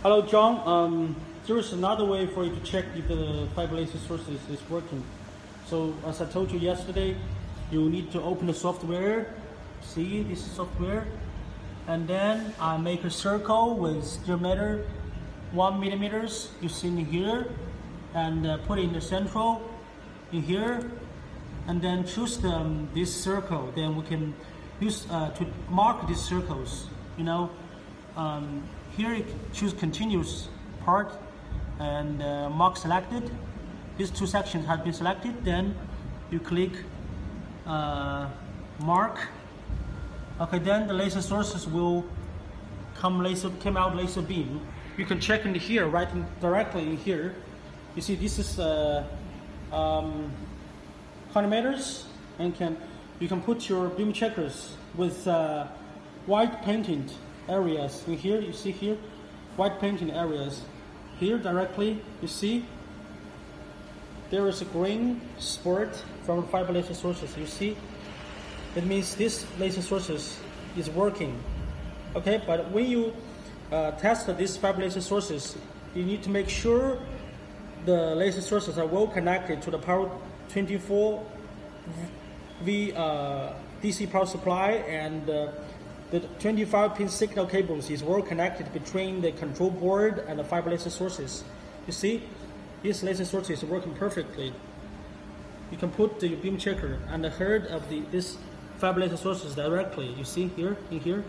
Hello, John. Um, there is another way for you to check if the fiber laser sources is working. So, as I told you yesterday, you need to open the software. See, this is software. And then I make a circle with diameter one millimeters. You see in here, and uh, put in the central in here, and then choose the, um, this circle. Then we can use uh, to mark these circles. You know, um, here you choose continuous part and uh, mark selected. These two sections have been selected. Then you click uh, mark. Okay, then the laser sources will come laser came out laser beam. You can check in here, right in, directly in here. You see, this is uh, um, and can you can put your beam checkers with uh, white painted areas in here. You see here, white painting areas. Here directly, you see there is a green spot from fiber laser sources. You see, it means this laser sources is working. Okay, but when you uh, test these fiber laser sources, you need to make sure the laser sources are well connected to the power 24 V uh, DC power supply and uh, the 25 pin signal cables is well connected between the control board and the fiber laser sources. You see, this laser source is working perfectly. You can put the beam checker and the head of the this fiber laser sources directly. You see here, in here,